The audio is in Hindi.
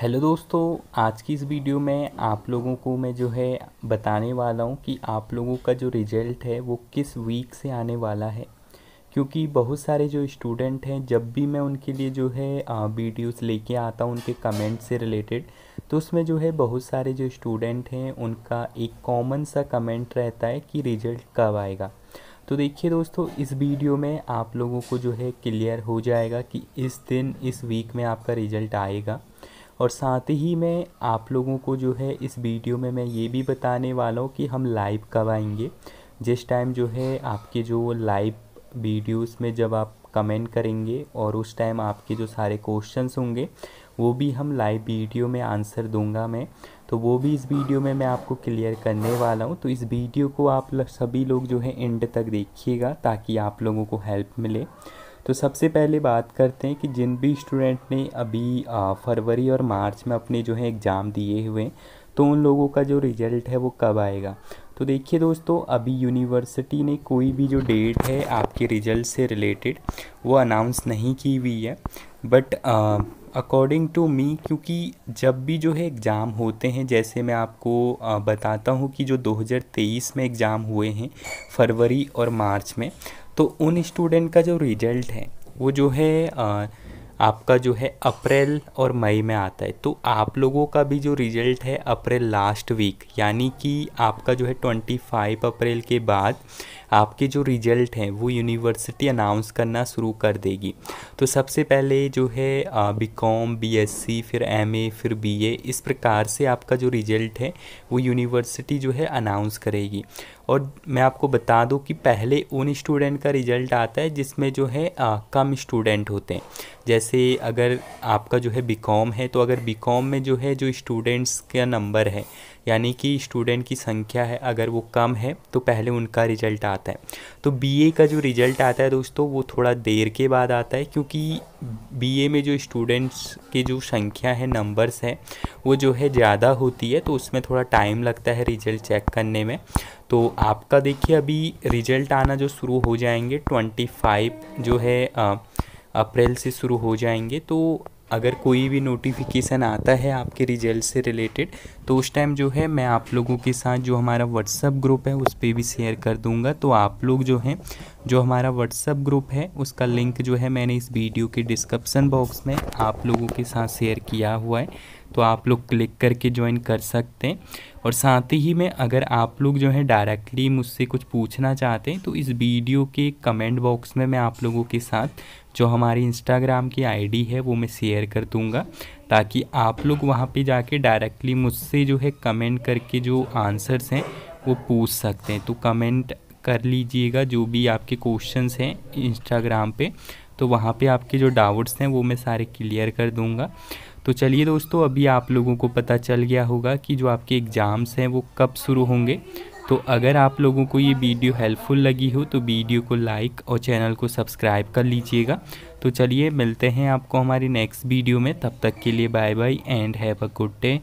हेलो दोस्तों, आज की इस वीडियो में आप लोगों को मैं जो है बताने वाला हूँ कि आप लोगों का जो रिज़ल्ट है वो किस वीक से आने वाला है। क्योंकि बहुत सारे जो स्टूडेंट हैं, जब भी मैं उनके लिए जो है वीडियोस लेके आता हूँ, उनके कमेंट से रिलेटेड तो उसमें जो है बहुत सारे जो स्टूडेंट हैं, उनका एक कॉमन सा कमेंट रहता है कि रिज़ल्ट कब आएगा। तो देखिए दोस्तों, इस वीडियो में आप लोगों को जो है क्लियर हो जाएगा कि इस दिन, इस वीक में आपका रिज़ल्ट आएगा। और साथ ही मैं आप लोगों को जो है इस वीडियो में मैं ये भी बताने वाला हूँ कि हम लाइव कब आएँगे। जिस टाइम जो है आपके जो लाइव वीडियोस में जब आप कमेंट करेंगे और उस टाइम आपके जो सारे क्वेश्चंस होंगे, वो भी हम लाइव वीडियो में आंसर दूँगा मैं। तो वो भी इस वीडियो में मैं आपको क्लियर करने वाला हूँ। तो इस वीडियो को आप सभी लोग जो है एंड तक देखिएगा ताकि आप लोगों को हेल्प मिले। तो सबसे पहले बात करते हैं कि जिन भी स्टूडेंट ने अभी फरवरी और मार्च में अपने जो है एग्ज़ाम दिए हुए हैं तो उन लोगों का जो रिज़ल्ट है वो कब आएगा? तो देखिए दोस्तों, अभी यूनिवर्सिटी ने कोई भी जो डेट है आपके रिज़ल्ट से रिलेटेड, वो अनाउंस नहीं की हुई है। बट अकॉर्डिंग टू मी, क्योंकि जब भी जो है एग्ज़ाम होते हैं, जैसे मैं आपको बताता हूँ कि जो 2023 में एग्ज़ाम हुए हैं, फरवरी और मार्च में तो उन स्टूडेंट का जो रिज़ल्ट है वो जो है आ, आपका जो है अप्रैल और मई में आता है। तो आप लोगों का भी जो रिज़ल्ट है अप्रैल लास्ट वीक यानी कि आपका जो है ट्वेंटी फाइव अप्रैल के बाद आपके जो रिज़ल्ट हैं वो यूनिवर्सिटी अनाउंस करना शुरू कर देगी। तो सबसे पहले जो है B com B S C फिर एम ए फिर बी ए इस प्रकार से आपका जो रिज़ल्ट है वो यूनिवर्सिटी जो है अनाउंस करेगी। और मैं आपको बता दूँ कि पहले उन स्टूडेंट का रिज़ल्ट आता है जिसमें जो है आ, कम स्टूडेंट होते हैं। जैसे अगर आपका जो है बीकॉम है तो अगर बीकॉम में जो है जो स्टूडेंट्स का नंबर है यानी कि स्टूडेंट की संख्या है, अगर वो कम है तो पहले उनका रिज़ल्ट आता है। तो बीए का जो रिज़ल्ट आता है दोस्तों, वो थोड़ा देर के बाद आता है, क्योंकि बीए में जो स्टूडेंट्स की जो संख्या है नंबर्स है, वो जो है ज़्यादा होती है तो उसमें थोड़ा टाइम लगता है रिज़ल्ट चेक करने में। तो आपका देखिए, अभी रिज़ल्ट आना जो शुरू हो जाएँगे ट्वेंटी फाइव जो है अप्रैल से शुरू हो जाएँगे तो अगर कोई भी नोटिफिकेशन आता है आपके रिज़ल्ट से रिलेटेड तो उस टाइम जो है मैं आप लोगों के साथ जो हमारा व्हाट्सअप ग्रुप है, उस पर भी शेयर कर दूँगा। तो आप लोग जो हैं, जो हमारा व्हाट्सअप ग्रुप है, उसका लिंक जो है मैंने इस वीडियो के डिस्क्रिप्सन बॉक्स में आप लोगों के साथ शेयर किया हुआ है। तो आप लोग क्लिक करके ज्वाइन कर सकते हैं। और साथ ही में अगर आप लोग जो है डायरेक्टली मुझसे कुछ पूछना चाहते हैं तो इस वीडियो के कमेंट बॉक्स में मैं आप लोगों के साथ जो हमारी इंस्टाग्राम की आईडी है, वो मैं शेयर कर दूँगा। ताकि आप लोग वहाँ पे जाके डायरेक्टली मुझसे जो है कमेंट करके जो आंसर्स हैं, वो पूछ सकते हैं। तो कमेंट कर लीजिएगा, जो भी आपके क्वेश्चंस हैं इंस्टाग्राम पे। तो वहाँ पे आपके जो डाउट्स हैं वो मैं सारे क्लियर कर दूँगा। तो चलिए दोस्तों, अभी आप लोगों को पता चल गया होगा कि जो आपके एग्ज़ाम्स हैं वो कब शुरू होंगे। तो अगर आप लोगों को ये वीडियो हेल्पफुल लगी हो तो वीडियो को लाइक और चैनल को सब्सक्राइब कर लीजिएगा। तो चलिए मिलते हैं आपको हमारी नेक्स्ट वीडियो में। तब तक के लिए bye bye and have a good day.